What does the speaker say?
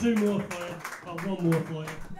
two more for you. Got one more for you.